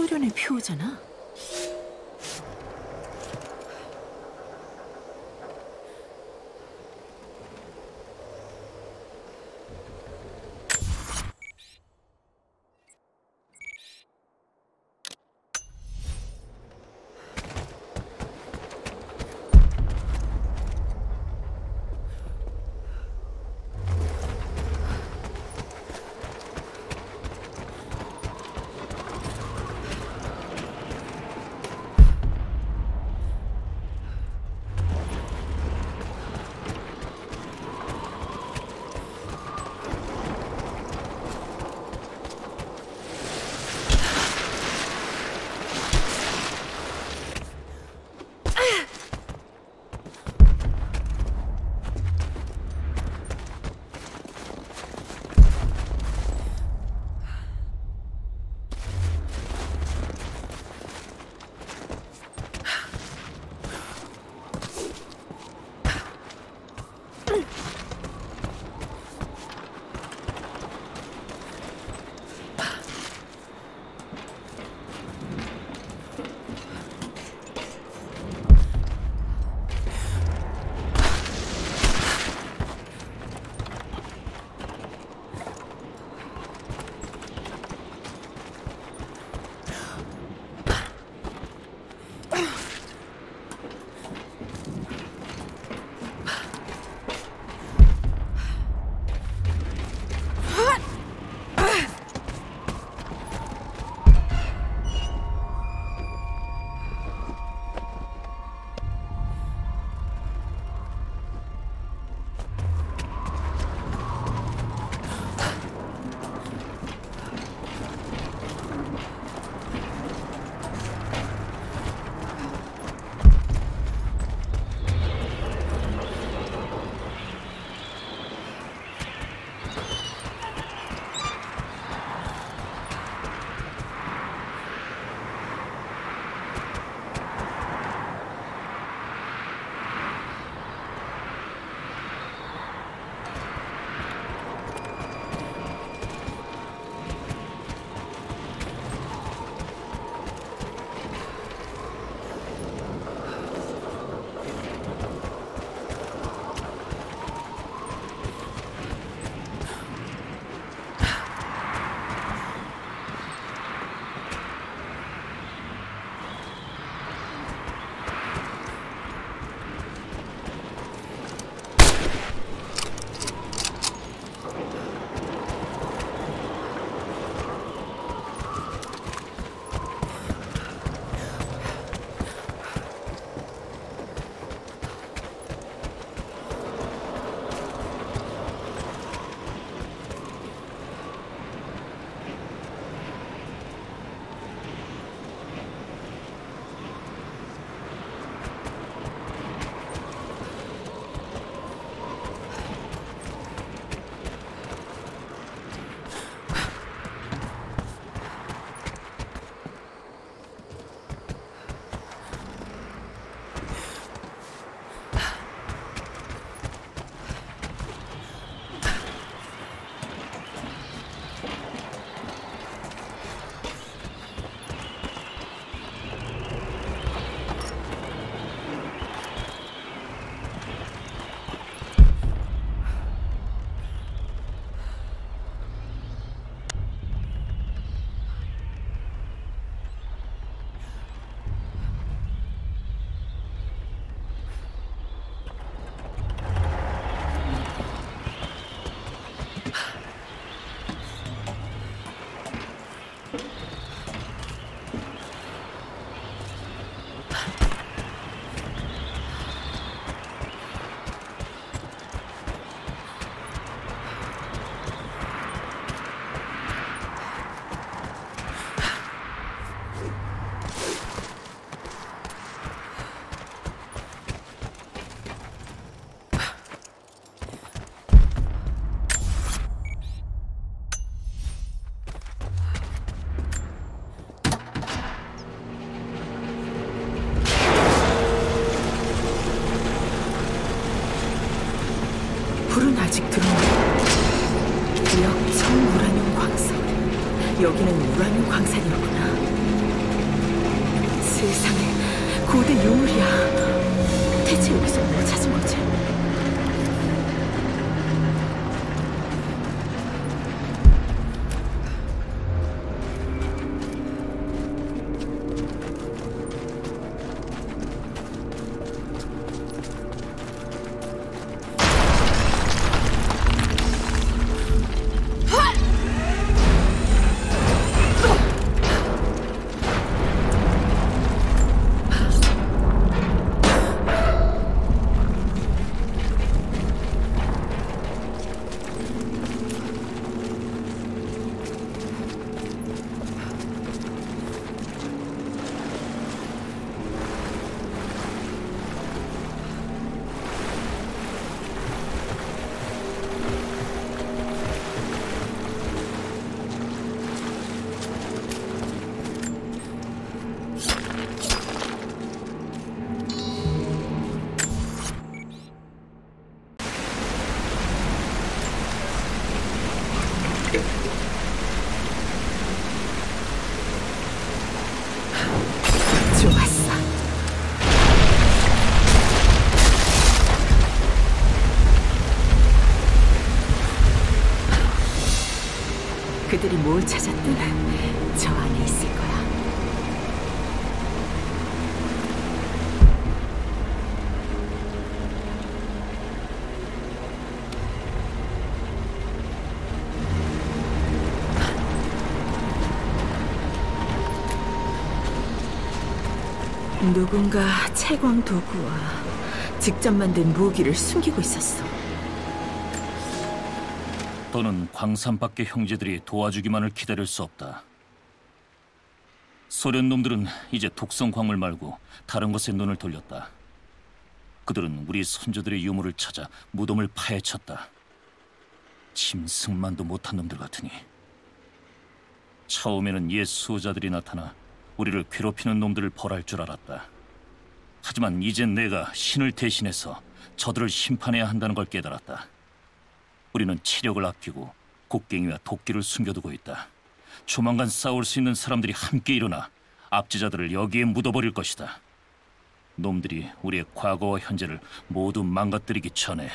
소련의 표잖아. 뭘 찾았든 저 안에 있을 거야. 누군가 채광 도구와 직접 만든 무기를 숨기고 있었어. 또는 광산 밖의 형제들이 도와주기만을 기다릴 수 없다. 소련 놈들은 이제 독성 광물 말고 다른 것에 눈을 돌렸다. 그들은 우리 선조들의 유물을 찾아 무덤을 파헤쳤다. 짐승만도 못한 놈들 같으니. 처음에는 옛 수호자들이 나타나 우리를 괴롭히는 놈들을 벌할 줄 알았다. 하지만 이젠 내가 신을 대신해서 저들을 심판해야 한다는 걸 깨달았다. 우리는 체력을 아끼고 곡괭이와 도끼를 숨겨두고 있다. 조만간 싸울 수 있는 사람들이 함께 일어나 압제자들을 여기에 묻어버릴 것이다. 놈들이 우리의 과거와 현재를 모두 망가뜨리기 전에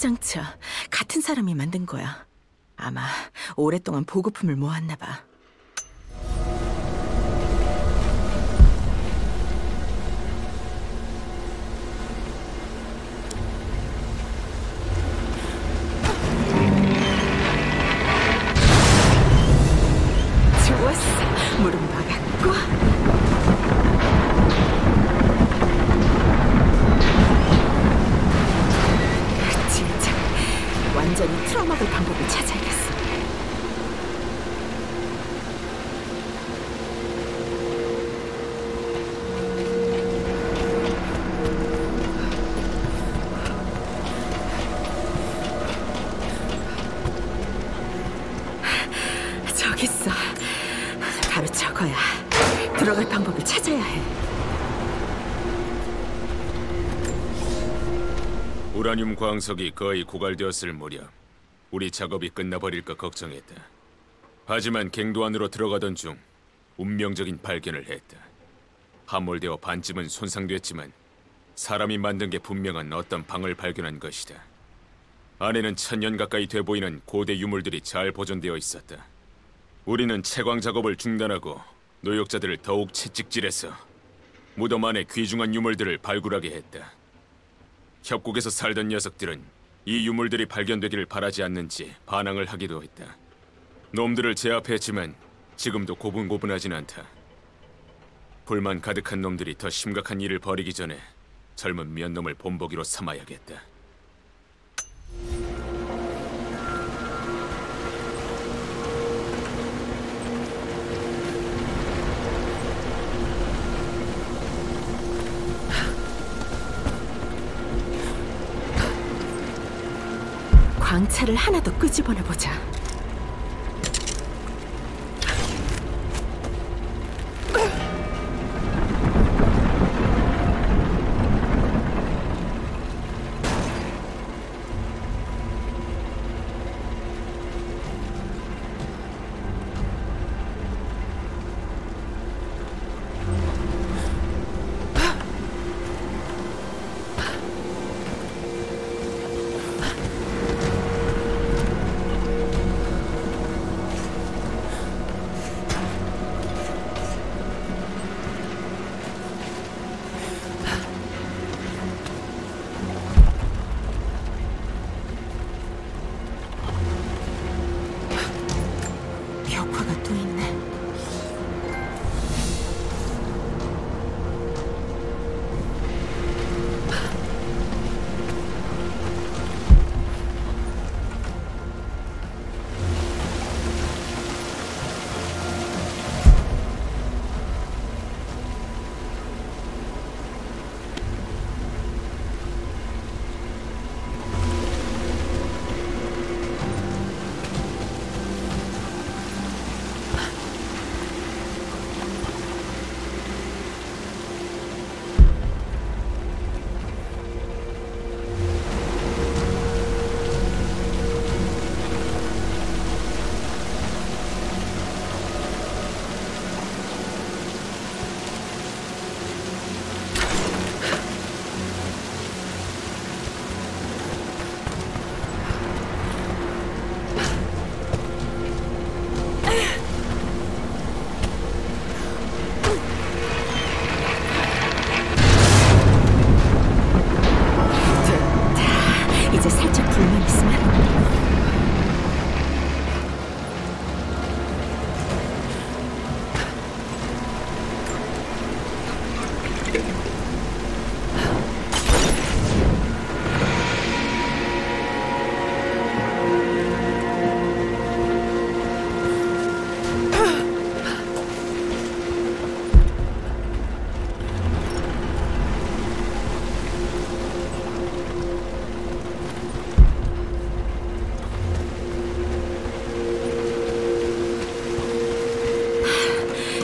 화장차 같은 사람이 만든 거야. 아마 오랫동안 보급품을 모았나 봐. 끌어막을 방법을 찾아야겠어. 저기 있어. 바로 저거야. 들어갈 방법을 찾아야 해. 우라늄 광석이 거의 고갈되었을 무렵 우리 작업이 끝나버릴까 걱정했다. 하지만 갱도 안으로 들어가던 중 운명적인 발견을 했다. 함몰되어 반쯤은 손상됐지만 사람이 만든 게 분명한 어떤 방을 발견한 것이다. 안에는 천년 가까이 돼 보이는 고대 유물들이 잘 보존되어 있었다. 우리는 채광 작업을 중단하고 노역자들을 더욱 채찍질해서 무덤 안에 귀중한 유물들을 발굴하게 했다. 협곡에서 살던 녀석들은 이 유물들이 발견되기를 바라지 않는지 반항을 하기도 했다. 놈들을 제압했지만 지금도 고분고분하진 않다. 불만 가득한 놈들이 더 심각한 일을 벌이기 전에 젊은 몇 놈을 본보기로 삼아야겠다. 광차를 하나 더 끄집어내 보자.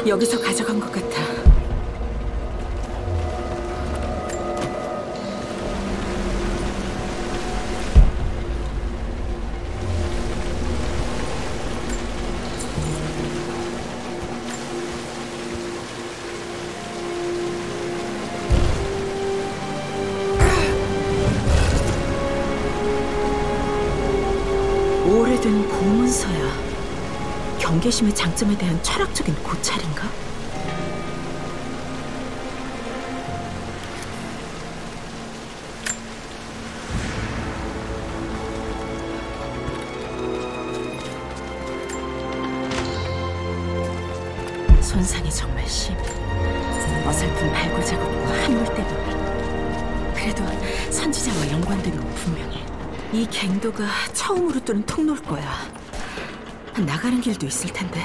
여기서 가져간 것 같아. 오래된 고문서야. 경계심의 장점에 대한 철학적인 고찰인 손상이 정말 심. 어설픈 발굴 작업과 한물 때문에. 그래도 선지자와 연관된 건 분명해. 이 갱도가 처음으로 뚫은 통로일 거야. 나가는 길도 있을 텐데.